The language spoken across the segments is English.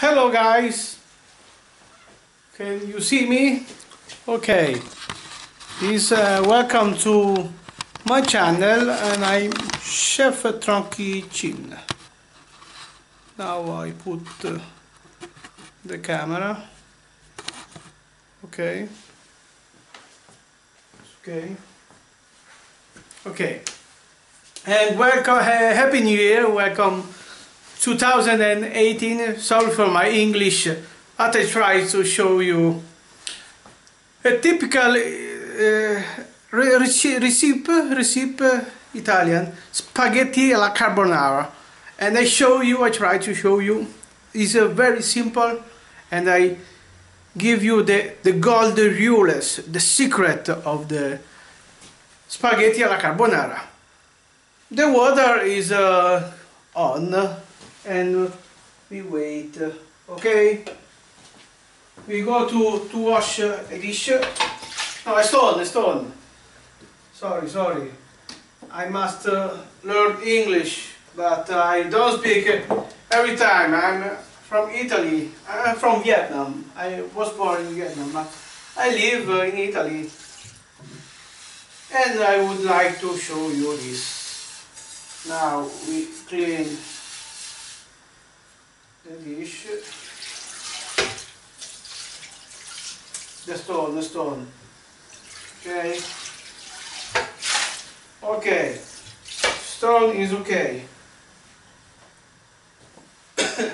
Hello guys, can you see me? Okay, is uh, welcome to my channel and I'm Chef Tronkycin. Now I put uh, the camera. Okay. Okay. Okay. And welcome, uh, Happy New Year, welcome 2018. Sorry for my English, but I try to show you a typical uh, recipe, recipe Italian spaghetti alla carbonara. And I show you, I try to show you, it's a very simple and I give you the, the gold rules, the secret of the spaghetti alla carbonara. The water is uh, on and we wait, okay? We go to, to wash a dish. No, a stone, a stone. Sorry, sorry. I must uh, learn English, but I don't speak every time. I'm from Italy. I'm from Vietnam. I was born in Vietnam, but I live in Italy. And I would like to show you this. Now we clean dish. The stone, the stone. Okay. Okay. Stone is okay.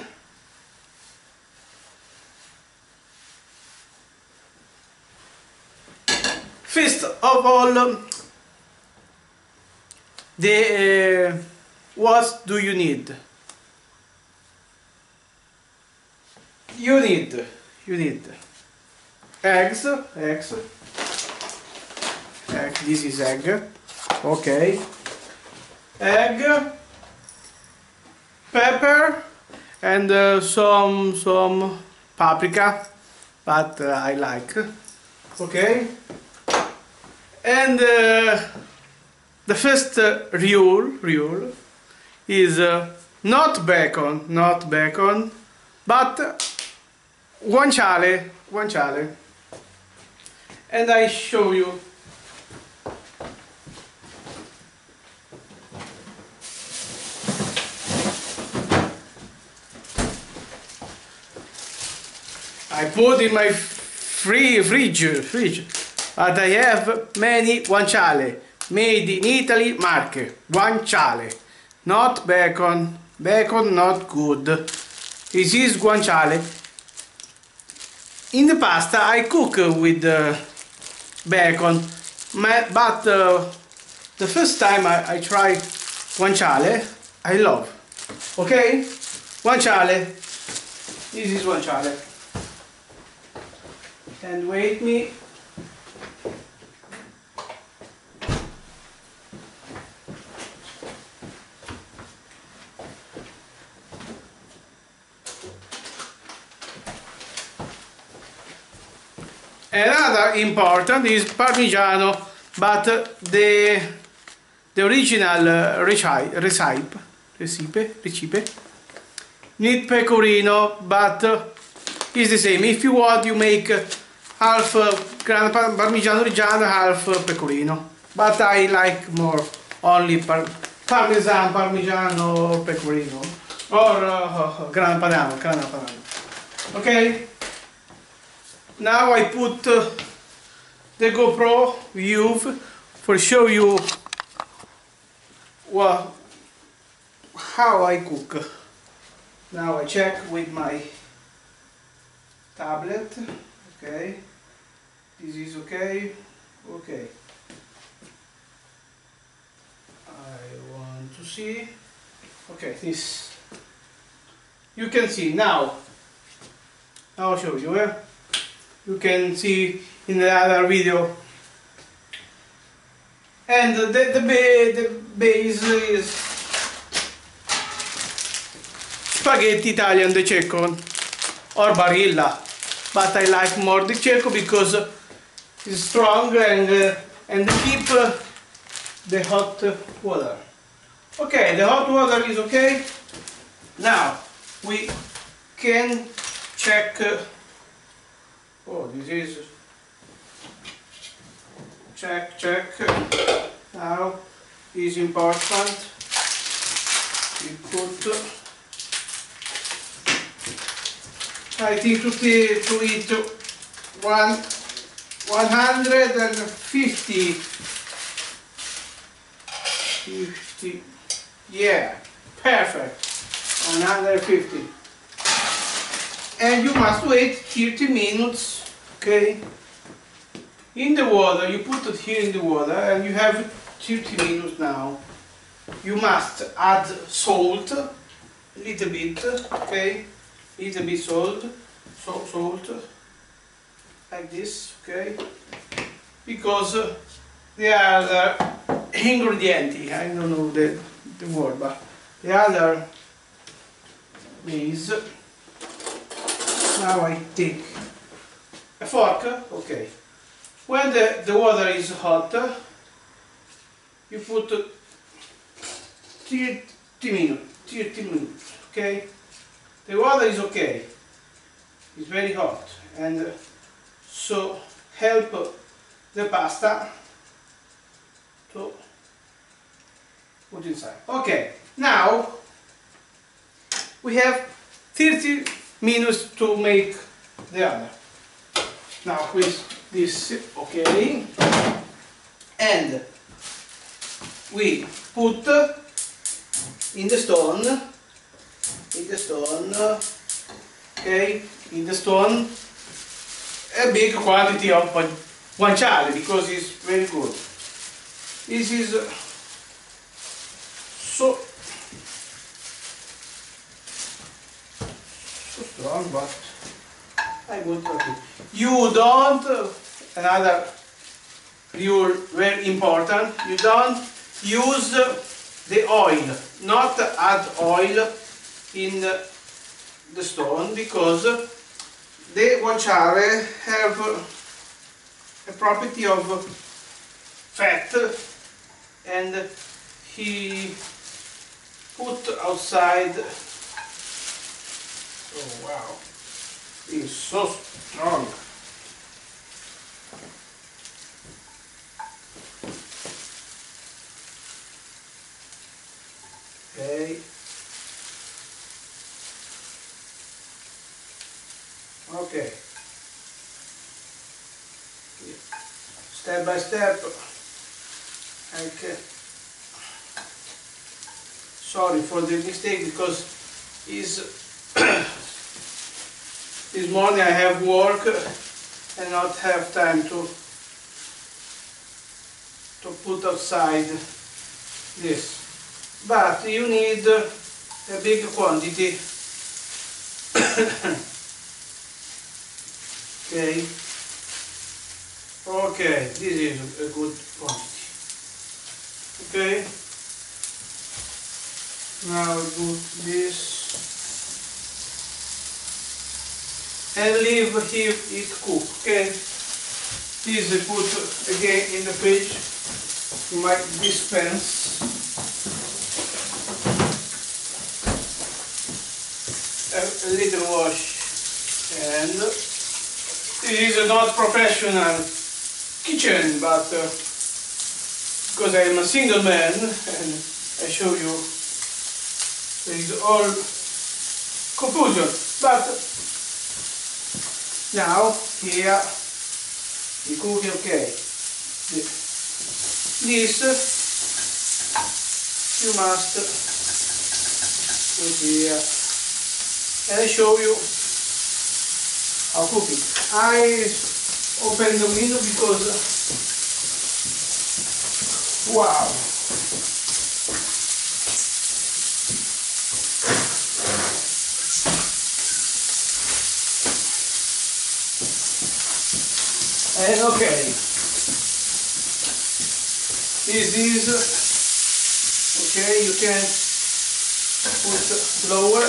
First of all, um, the uh, what do you need? You need you need eggs, eggs, egg. This is egg. Okay. Egg, pepper, and uh, some some paprika, but uh, I like. Okay. And uh, the first uh, rule, rule is uh, not bacon, not bacon, but guanciale, guanciale. And I show you. I put in my free fridge, fridge, but I have many guanciale made in Italy marche. Guanciale. Not bacon. Bacon not good. This is guanciale in the pasta I cook with uh, bacon but uh, the first time I, I try guanciale I love. Okay? Guanciale. This is guanciale. And wait me Another important is Parmigiano, but the the original uh, recipe, recipe, recipe, need pecorino, but uh, it's the same. If you want, you make half uh, Parmigiano Reggiano, half pecorino. But I like more only par Parmesan, Parmigiano, pecorino, or uh, Grana Padano, Grana Padano. Okay now I put uh, the GoPro view for show you well, how I cook. Now I check with my tablet. Okay, this is okay. Okay. I want to see. Okay, this you can see now. I'll show you. Eh? You can see in the other video. And the, the, the base is spaghetti Italian De Cecco or barilla. But I like more De Cecco because it's strong and uh, and keep uh, the hot water. Okay the hot water is okay. Now we can check uh, oh this is check check. Now is important. We put I think to, to eat one 150 50 yeah perfect. 150 and you must wait 30 minutes okay? In the water you put it here in the water and you have 30 minutes now. You must add salt a little bit okay? Little bit salt so salt like this okay? Because uh, the other ingredient I don't know the, the word but the other is now I take a fork? Okay. When the, the water is hot you put 30 minutes 30 minutes okay? The water is okay. It's very hot. And uh, so help the pasta to put inside. Okay. Now we have 30 minutes to make the other. Now with this? Okay. And we put in the stone in the stone okay in the stone a big quantity of guanciale because it's very good. This is so but I would like it. You don't another rule very important you don't use the oil not add oil in the stone because the guanciale have a property of fat and he put outside oh wow. He's so strong. Okay. Okay. Step by step. Okay sorry for the mistake because is this morning I have work and not have time to to put outside this but you need a big quantity okay Okay, this is a good quantity. Okay. Now put this and leave here it cook. Okay. This I put again in the fridge. You might dispense. A little wash and this is not professional kitchen, but uh, because I am a single man and I show you there is all confusion. But now here the cooking okay. This you must put here and I show you how cooking. I open the window because wow and okay this is okay you can put lower.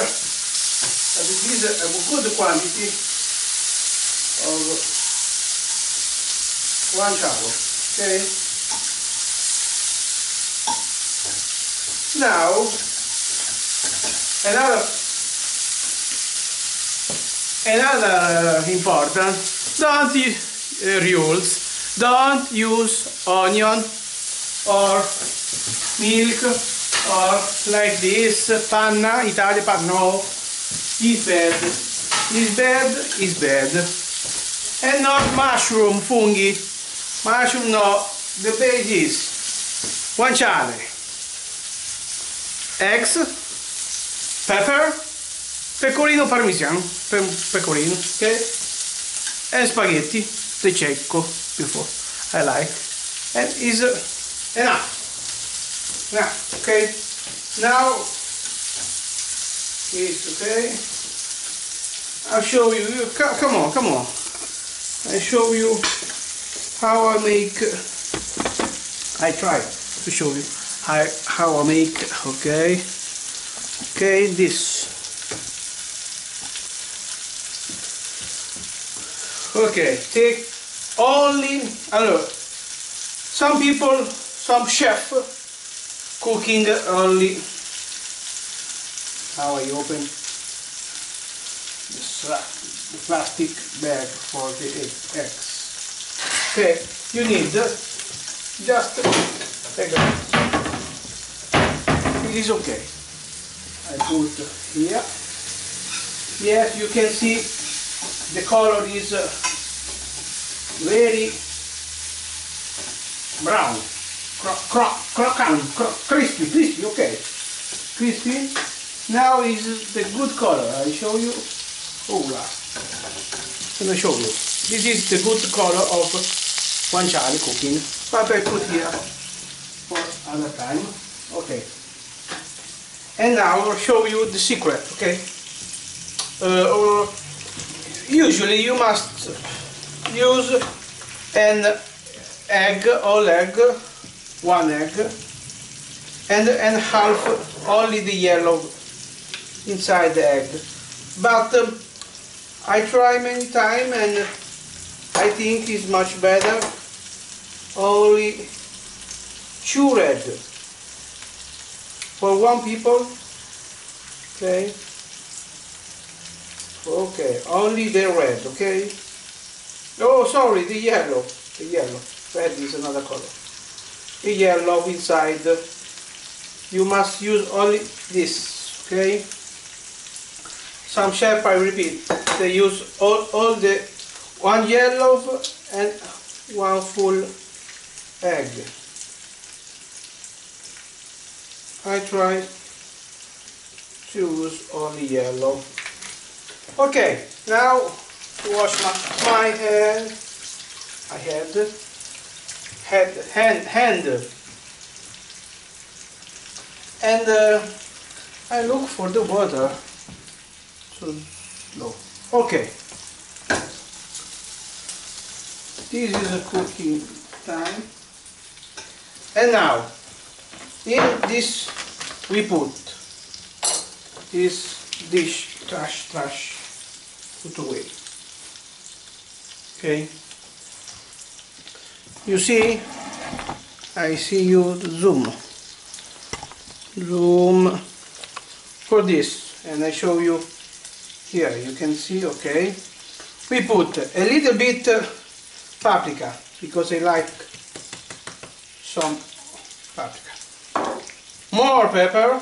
But it is a, good quantity of guanciale okay now another another important don't uh, rules. Don't use onion or milk or like this. Panna Italia panna no. Is bad. Is bad is bad. And not mushroom fungi. Mushroom no. The base is guanciale eggs pepper pecorino parmigiano pe pecorino okay and spaghetti De Cecco before. I like. And is uh, enough now okay. Now is okay. I'll show you. You come on come on. I show you how I make I try to show you how I make okay. Okay this okay take only allora some people some chef cooking only. How I open the plastic bag for the eggs. Okay you need just take a it is okay. I put here. Yes you can see the color is uh, very brown. Cro cro crocant cro crispy crispy okay. Crispy. Now is the good color. I show you. Oh last let me show you. This is the good color of guanciale cooking. But I put here for other time. Okay. And now I'll show you the secret okay? Uh, usually you must use an egg all egg one egg and and half only the yellow inside the egg. But um, I try many time and I think it's much better only two red. For one people okay okay only the red okay? Oh sorry the yellow the yellow. Red is another color. The yellow inside. You must use only this okay? Some chef I repeat. They use all, all the one yellow and one full egg. I try to use only yellow okay now to wash my, my hand. I had head hand hand. And uh, I look for the water. So low okay. This is a cooking time. And now in this we put this dish trash trash. Put away. Okay? You see I see you zoom. Zoom for this and I show you here. You can see okay? We put a little bit uh, paprika because I like some paprika. More pepper.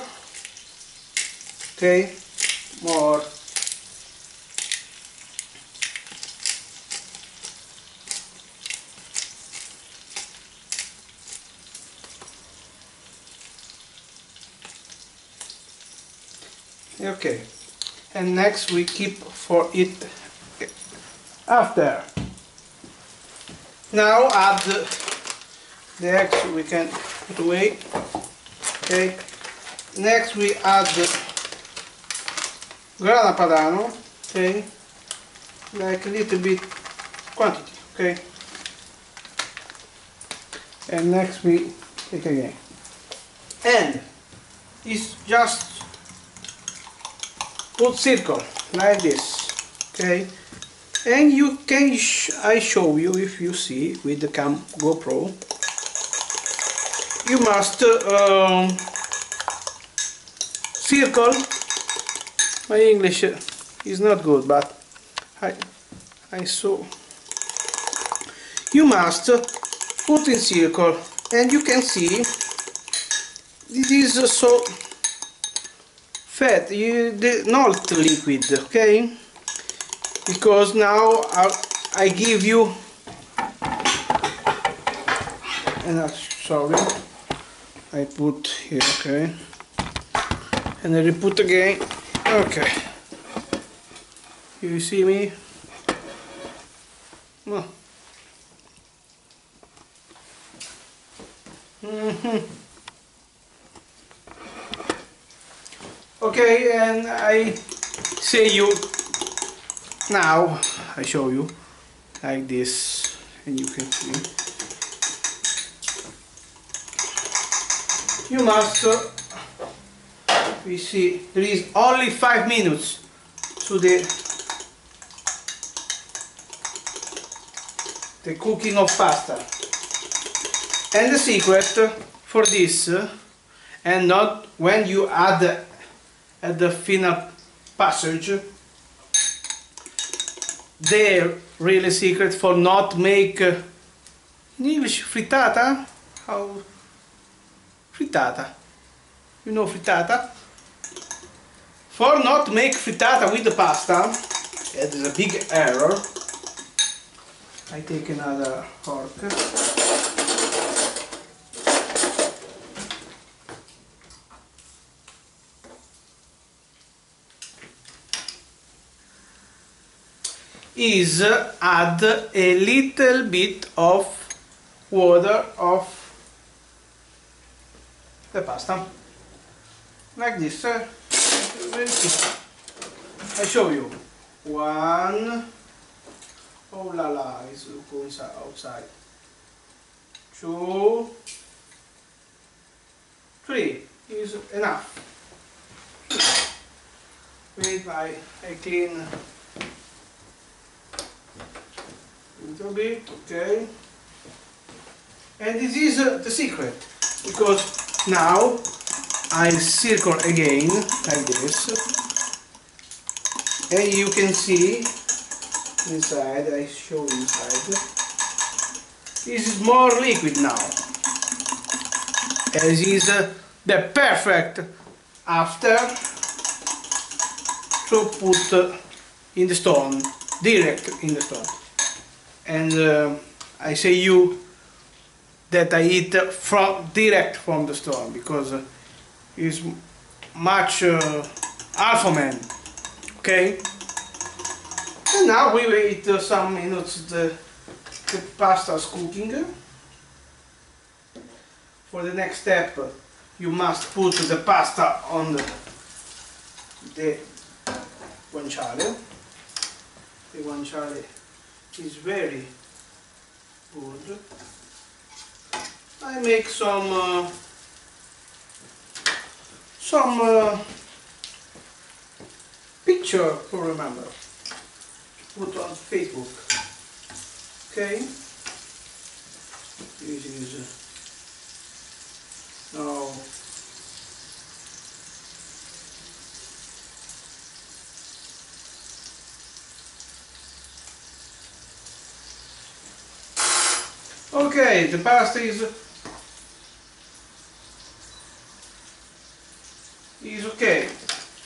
Okay more. Okay. And next we keep for it after. Now add the, the eggs we can put away okay. Next we add the grana padano okay like a little bit quantity okay and next we take again. And it's just put circle like this okay and you can sh I show you if you see with the cam GoPro. You must uh, um, circle my English uh, is not good but I, I saw. You must uh, put in circle and you can see this is uh, so fat you the not liquid okay? Because now I, I give you and I, sorry I put here okay? And I put again okay. You see me? No mm -hmm. okay and I say you now I show you like this and you can see. You must we see there is only five minutes. To the the cooking of pasta. And the secret for this and not when you add at the final passage the really secret for not make uh, in English frittata. How? Frittata. You know frittata for not make frittata with the pasta it is a big error I take another fork. Is add a little bit of water of the pasta. Like this I show you. One. Oh la la it's going outside. Two. Three is enough. Wait I, I clean. Little bit, okay. And this is uh, the secret, because now I circle again, like this, and you can see inside, I show inside, this is more liquid now. As is uh, the perfect after to put uh, in the stone, direct in the stone. And uh, I say you that I eat from direct from the stone because it's much uh, alpha man okay? And now we wait uh, some minutes the, the pasta is cooking. For the next step you must put the pasta on the, the guanciale. The guanciale is very good. I make some uh, some uh, picture to remember. Put on Facebook. Okay. This is uh, now Okay, the pasta is is okay.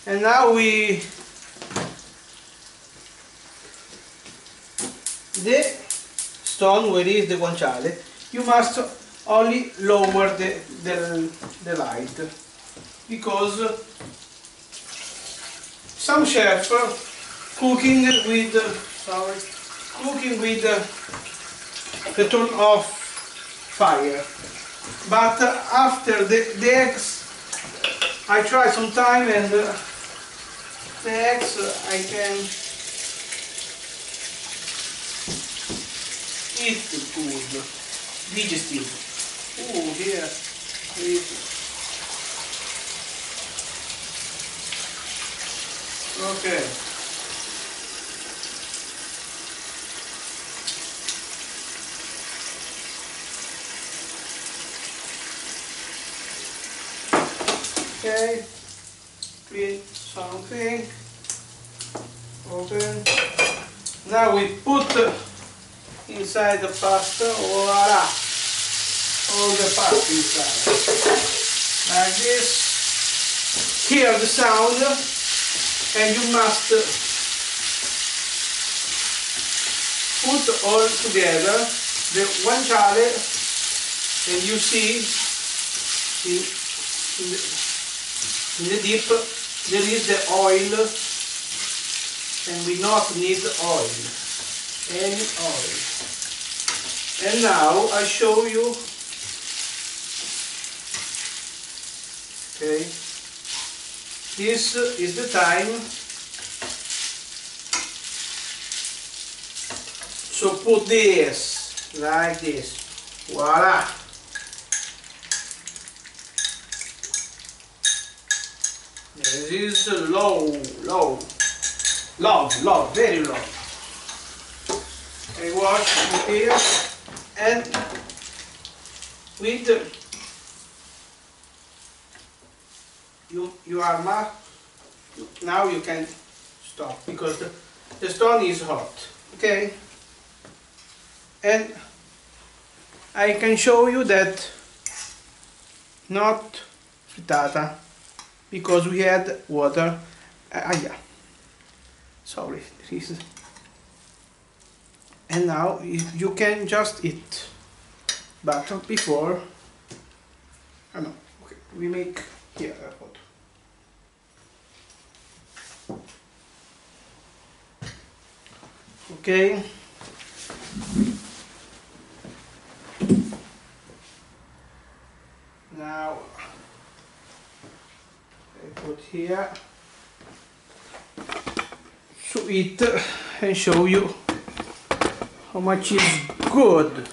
And now we the stone where is the guanciale you must only lower the, the, the light because some chef cooking with sorry cooking with the turn off fire but after the, the eggs I try some time and uh, the eggs uh, I can eat the food digestive. Oh here okay Okay, clean something, open, now we put inside the pasta. Voila. All the pasta inside. Like this. Hear the sound. And you must put all together the guanciale. And you see in, in, the, in the dip there is the oil and we not need oil. Any oil. And now I show you. Okay. This is the time. So put this like this. Voila is low low low low very low. I wash here. And with you you are ma now you can stop because the, the stone is hot okay? And I can show you that not frittata because we had water. Ah yeah. Sorry this is and now you can just eat. But before I know okay, we make here a photo okay. Now put here. To eat and show you how much is good.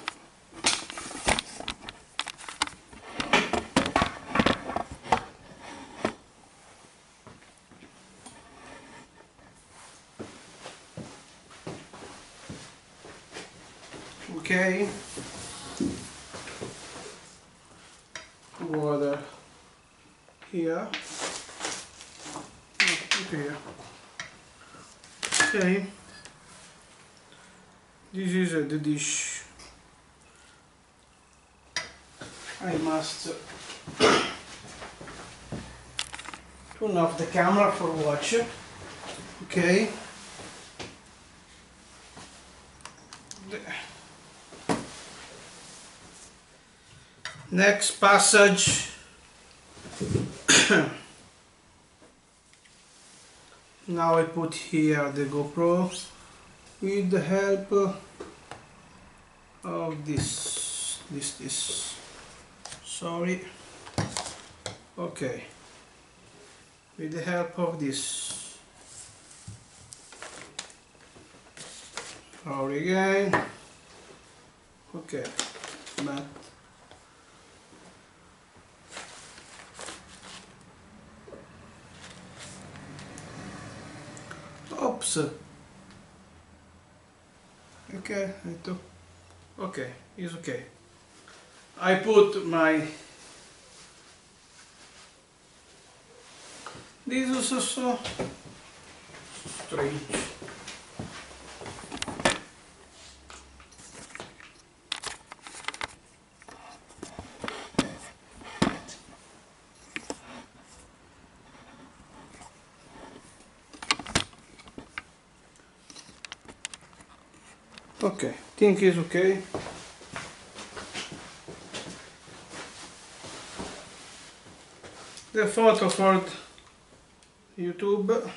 Okay. Water here okay. This is uh, the dish. I must turn off the camera for watch. Okay. Next passage now I put here the GoPro with the help of this this this. Sorry. Okay. With the help of this. Sorry again. Okay. But Oops. Okay, itu. Okay, it's okay. I put my. This is also strange. Okay, think is okay. The photo for YouTube.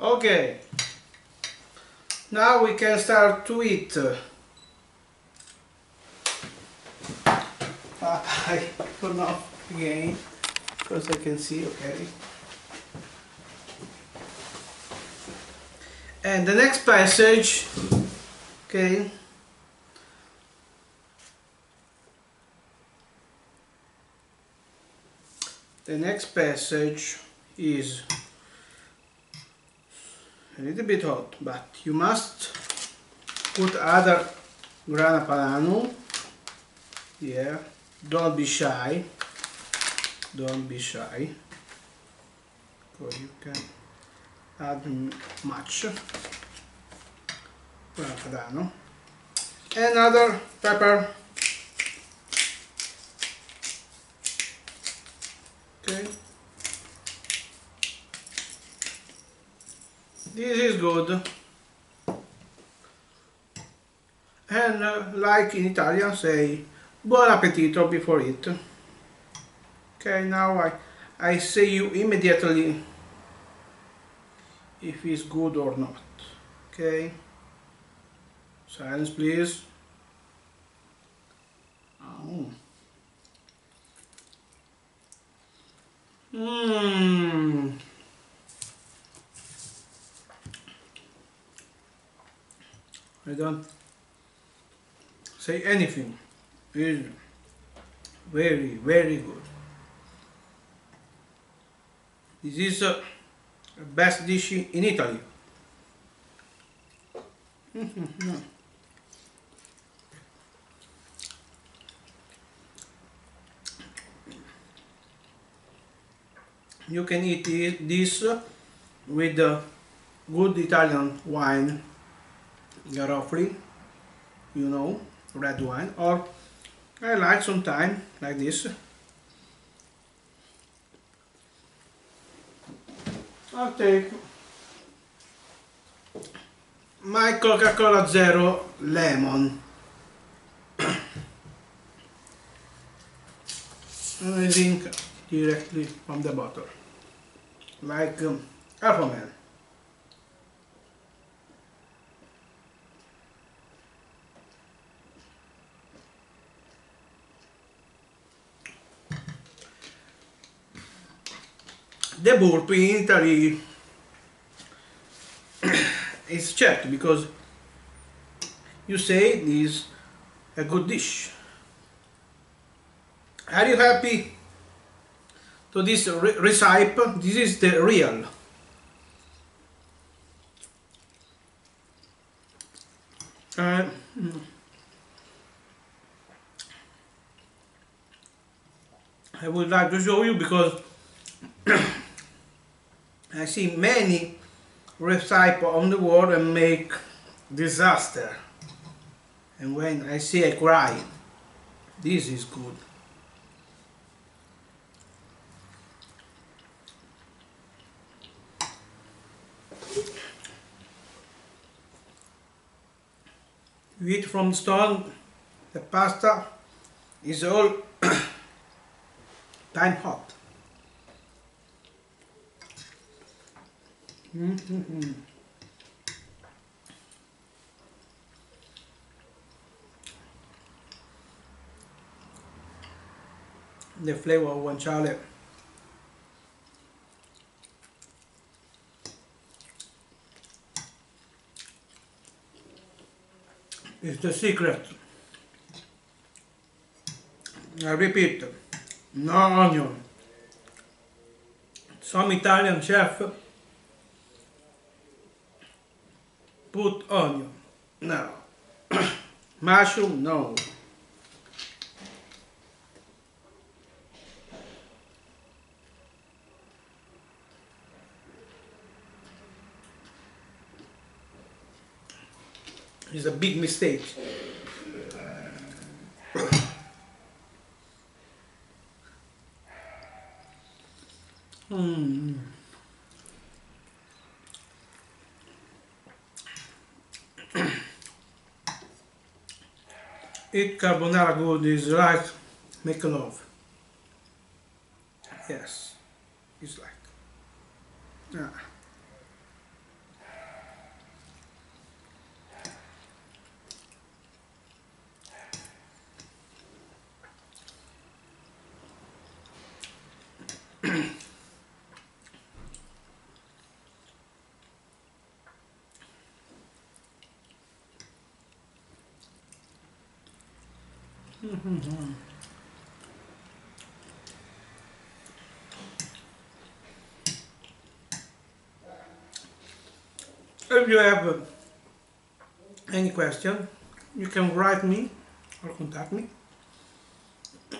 Okay. Now we can start to eat. I turn off again because I can see okay. And the next passage, okay. The next passage is a little bit hot, but you must put other grana padano here don't be shy. Don't be shy. So you can add much. Grana padano another pepper. Okay this is good. And uh, like in Italian say buon appetito before it okay now I I say you immediately if it's good or not okay silence please oh. Mmm. I don't say anything. It's very, very good. This is uh, the best dish in Italy. you can eat this with uh, good Italian wine, Garofoli, you know, red wine, or I like sometime like this. I'll take my Coca-Cola Zero Lemon. and I drink directly from the bottle, like um, Alpha Man. The burpee in Italy is checked because you say it is a good dish. Are you happy to this re- recipe? This is the real. Uh, mm. I would like to show you because I see many recipes on the world and make disaster. And when I see I cry, this is good. You eat from the stone, the pasta is all time hot. The flavor of guanciale is the secret. I repeat, no onion. Some Italian chef put onion. No. Mushroom, no. It's a big mistake. Mm. Eat carbonara good is like make love. Yes, it's like. Yeah. If you have uh, any question you can write me or contact me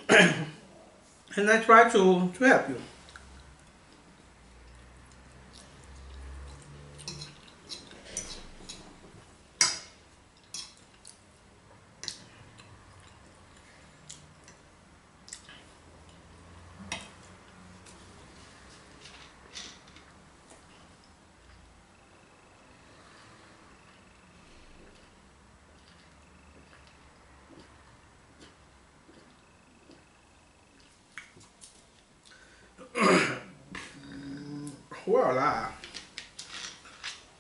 and I try to, to help you. voila.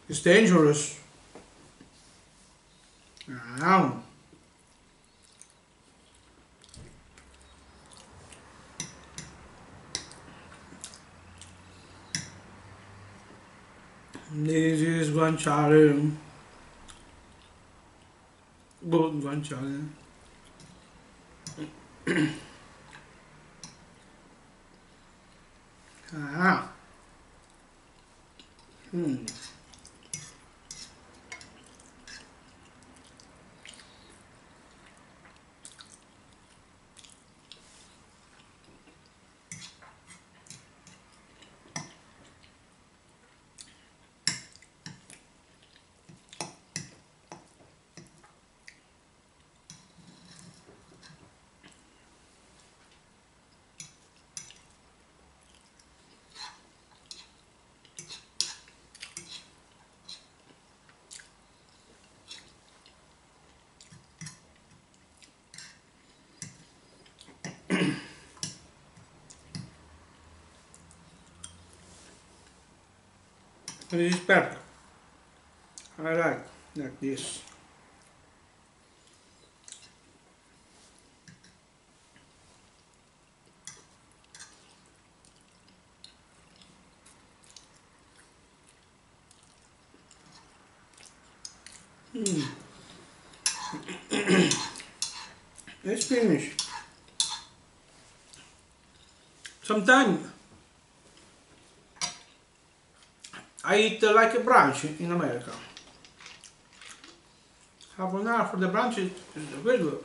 It's dangerous. Now. This is one challenge. Good one challenge. ah. Hmm. It is better. I like like this. Hmm. it's finished. Sometimes I eat uh, like a brunch in America. Carbonara for the brunch is very good.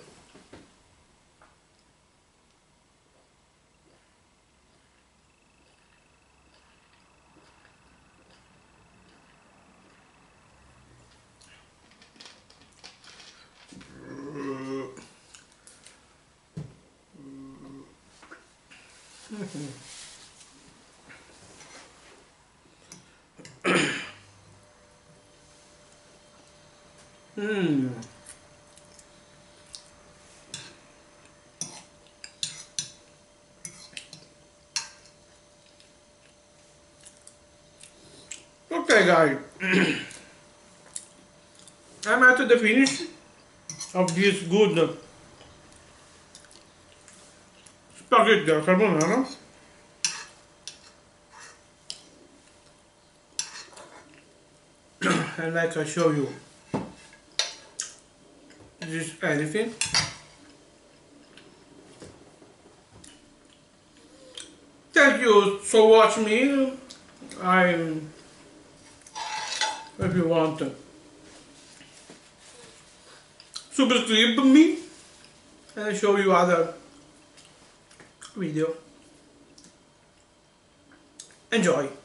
Hmm. Okay guys, I'm at the finish of this good spaghetti carbonara. and like I show you just anything. Thank you for watching me. I if you want to subscribe me and show you other video. Enjoy.